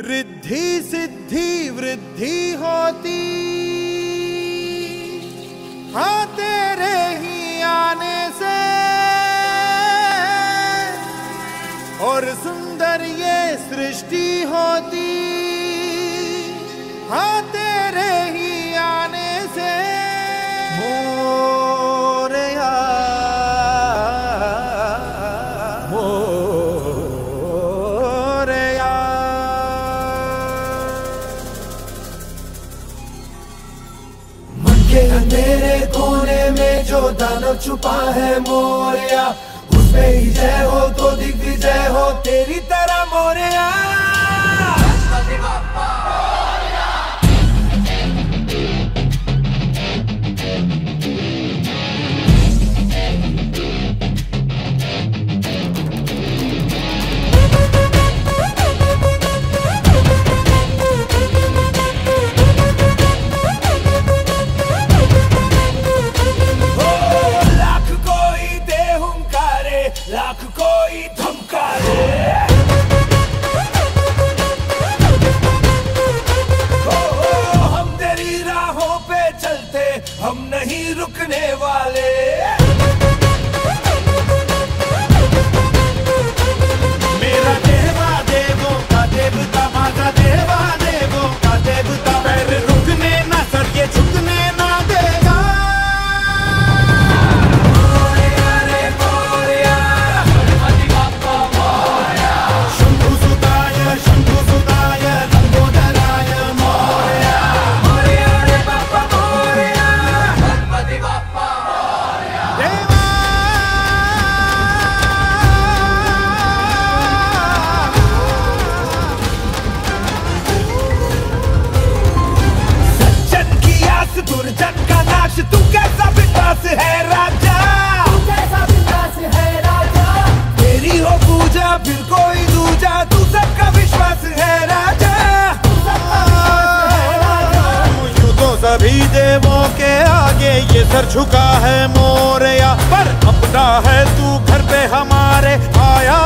रिद्धि सिद्धि वृद्धि होती। हाँ तेरे ही आने से। और सुंदर ये सृष्टि होती। के कोने में जो दानव छुपा है मोरिया उसमें ही जय हो तो दिग्विजय हो, तेरी तरह लाख कोई धमका दे हम तेरी राहों पे चलते हम नहीं रुकने वाले विकास है राजा। तेरी हो पूजा, फिर कोई दूजा। तू सबका विश्वास है राजा। यूँ तो सभी देवों के आगे ये सर झुका है मोरया। पर अपना है तू घर पे हमारे। आया